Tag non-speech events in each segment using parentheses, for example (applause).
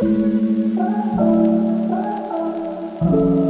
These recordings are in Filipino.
Thank you.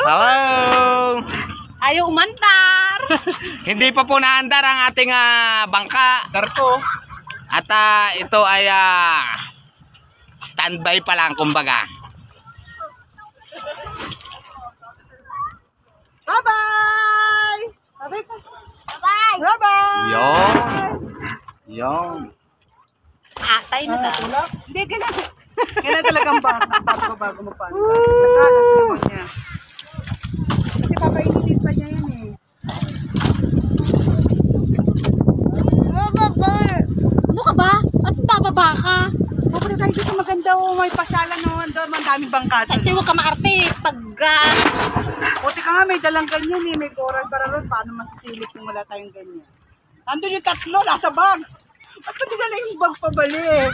Hello! Ayaw umantar. (laughs) Hindi pa po naandar ang ating ah, bangka. Darko. At ah, ito ay ah, standby pa lang kumbaga. Bye-bye! Bye-bye! Bye-bye! Yon. Yon. Atay na ta. Hindi, kailangan. (laughs) Kailangan talagang ba- bago bago magpaano. Nakalas naman niya. Kasi papainitin pa niya yan eh. Ano ka ba? At bababa ka? Pupunta tayo dito sa maganda oh, may pasyalan no, doon, ang daming bangka. Kasi huwag ka maarte. Pag ah, Buti ka nga, may dalang ganyan eh, may coral para ron, paano masisilip kung wala tayong ganyan? Nandun yung tatlo, nasa bag. Ba't ko dinala yung bag pabalik?